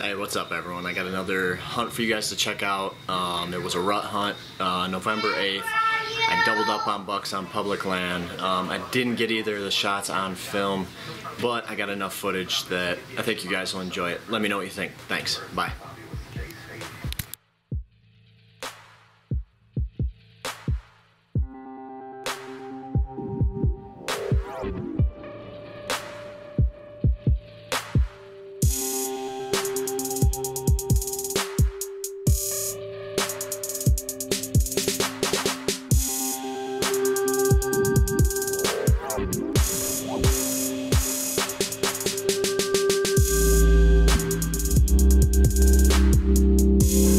Hey, what's up, everyone? I got another hunt for you guys to check out. Um, it was a rut hunt, uh, November 8th. I doubled up on bucks on public land. Um, I didn't get either of the shots on film, but I got enough footage that I think you guys will enjoy it. Let me know what you think. Thanks. Bye. What's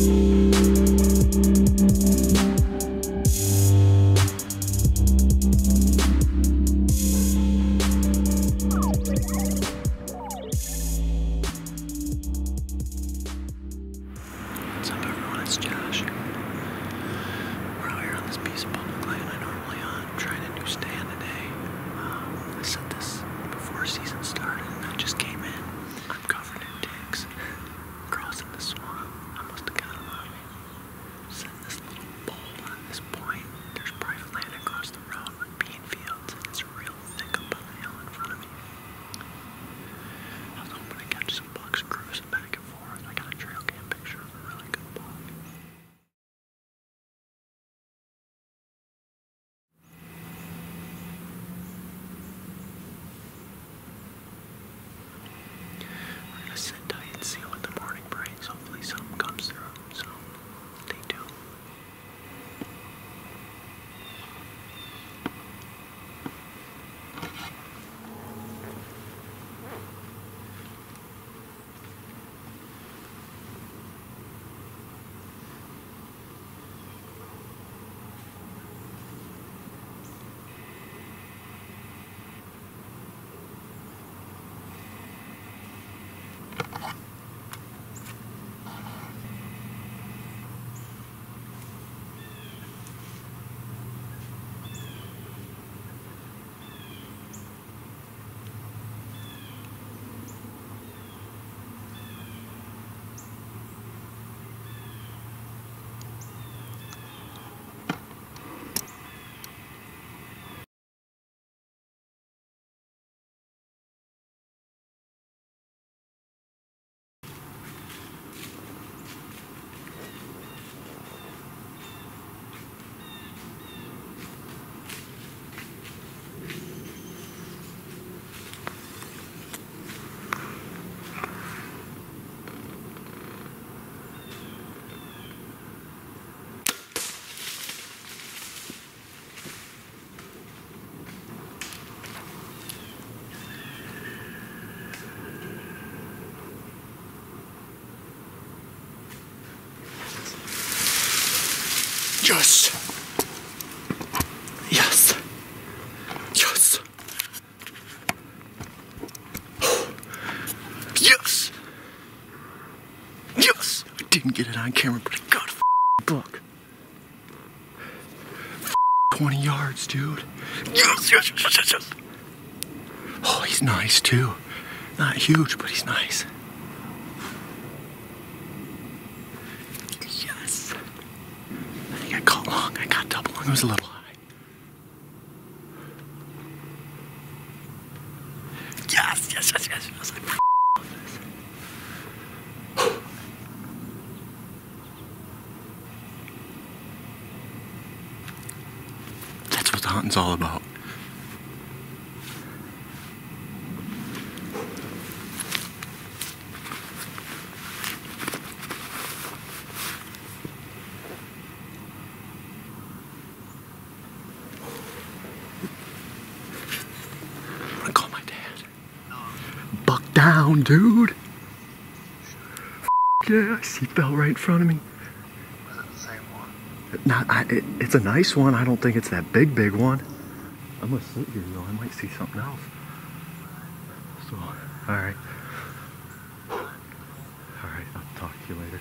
didn't get it on camera, but I got a buck. 20 yards, dude. Yes, yes, yes, yes, yes. Oh, he's nice too. Not huge, but he's nice. Yes. I think I caught long. I got double long. It was a little. Yes, yes, yes, yes. I was like, All about. I'm gonna call my dad. Buck down, dude. Yeah, seatbelt right in front of me. Was it the same one? Not, I, it, it's a nice one. I don't think it's that big, big one. I'm gonna sit here though. I might see something else. So, all right. All right. I'll talk to you later.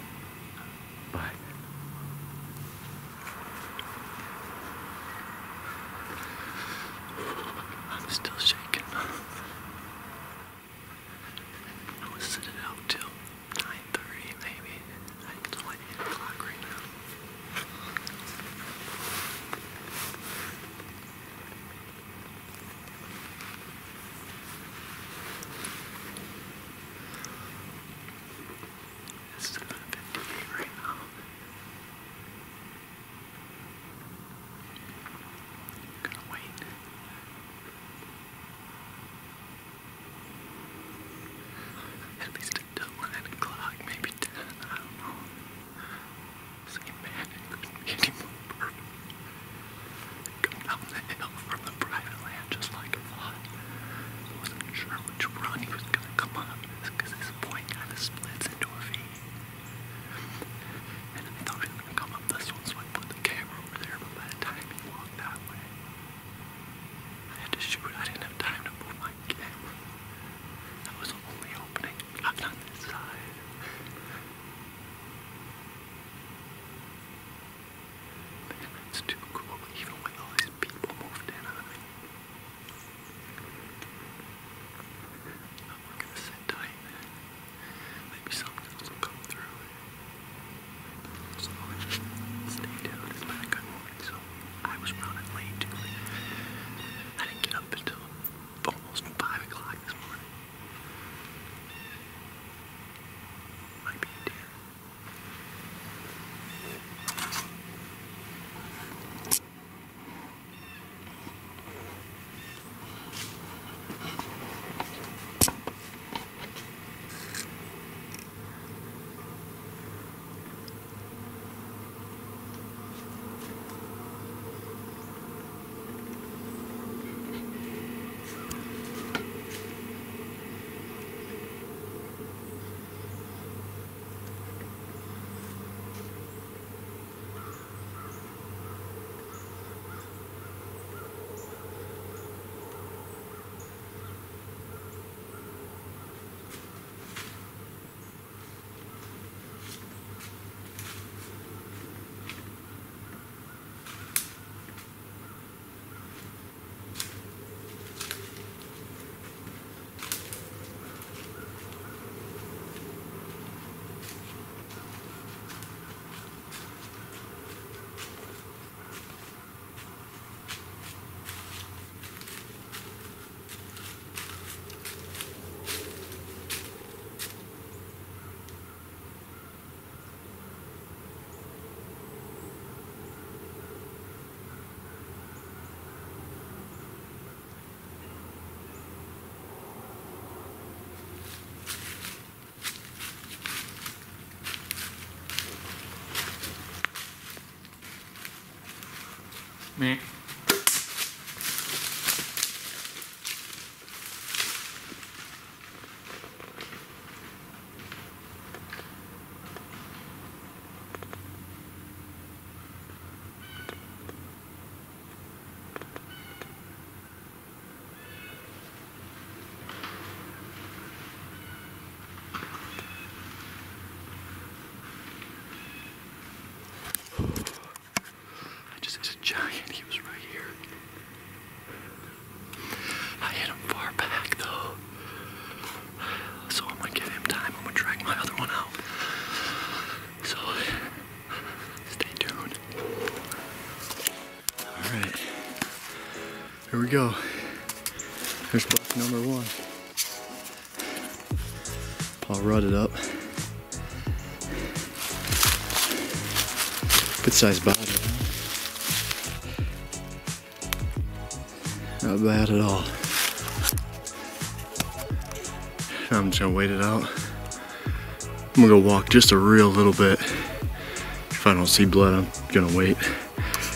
Me. I just hit a giant. He was right here. I hit him far back though. So I'm gonna give him time. I'm gonna drag my other one out. So stay tuned. Alright. Here we go. Here's buck number one. I'll Paul rutted up. Good sized body. Not bad at all. I'm just gonna wait it out. I'm gonna go walk just a real little bit. If I don't see blood, I'm gonna wait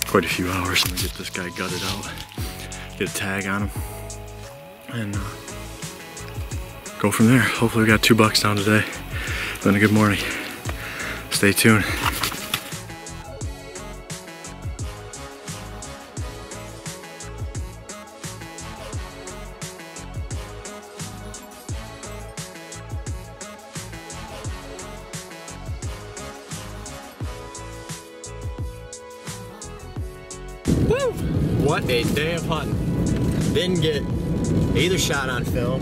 quite a few hours and get this guy gutted out. Get a tag on them And uh, go from there. Hopefully we got two bucks down today. Been a good morning. Stay tuned. Either shot on film,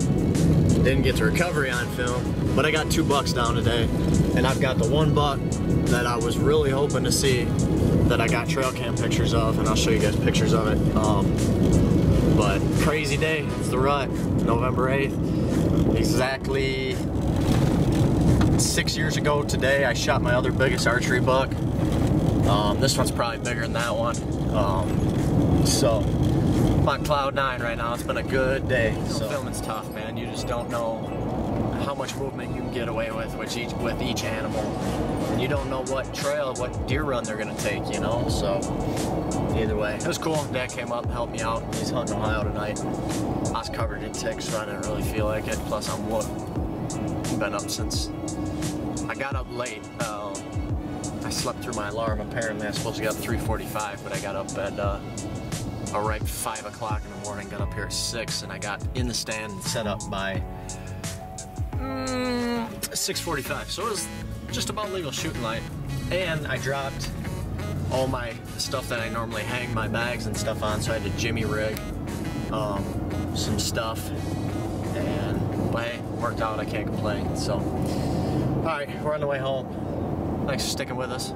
didn't get the recovery on film, but I got two bucks down today. And I've got the one buck that I was really hoping to see that I got trail cam pictures of, and I'll show you guys pictures of it. Um, but crazy day, it's the rut, November 8th. Exactly six years ago today, I shot my other biggest archery buck. Um, this one's probably bigger than that one. Um, so, I'm on cloud nine right now. It's been a good day. So. Filming's tough, man. You just don't know how much movement you can get away with with each with each animal, and you don't know what trail, what deer run they're gonna take. You know, so either way, it was cool. Dad came up, and helped me out. He's hunting Ohio tonight. I was covered in ticks, so I didn't really feel like it. Plus, I'm whooped. Been up since I got up late. Um, I slept through my alarm. Apparently, I was supposed to get up 3:45, but I got up at uh, a right five o'clock in the morning. Got up here at six, and I got in the stand and set up by mm, 6:45. So it was just about legal shooting light. And I dropped all my stuff that I normally hang my bags and stuff on, so I had to jimmy rig um, some stuff. And but hey, worked out. I can't complain. So All right, we're on the way home. Thanks for sticking with us.